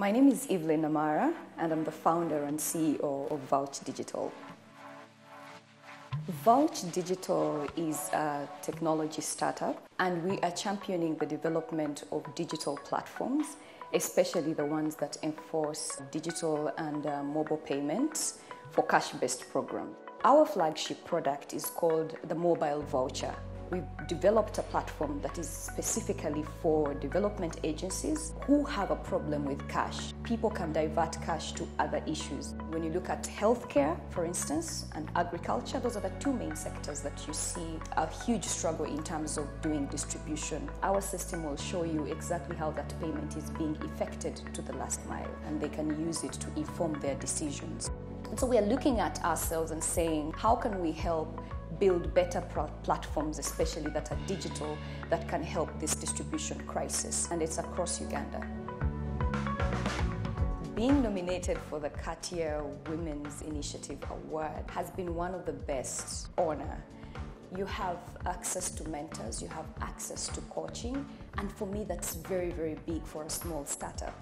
My name is Evelyn Namara, and I'm the founder and CEO of Vouch Digital. Vouch Digital is a technology startup, and we are championing the development of digital platforms, especially the ones that enforce digital and uh, mobile payments for cash based programs. Our flagship product is called the Mobile Voucher. We've developed a platform that is specifically for development agencies who have a problem with cash. People can divert cash to other issues. When you look at healthcare, for instance, and agriculture, those are the two main sectors that you see a huge struggle in terms of doing distribution. Our system will show you exactly how that payment is being effected to the last mile, and they can use it to inform their decisions. And so we are looking at ourselves and saying, how can we help build better platforms, especially that are digital, that can help this distribution crisis? And it's across Uganda. Being nominated for the Cartier Women's Initiative Award has been one of the best honor. You have access to mentors, you have access to coaching, and for me, that's very, very big for a small startup.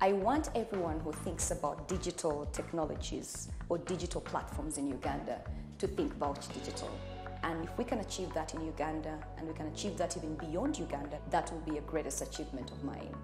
I want everyone who thinks about digital technologies or digital platforms in Uganda to think about Digital. And if we can achieve that in Uganda and we can achieve that even beyond Uganda, that will be a greatest achievement of mine.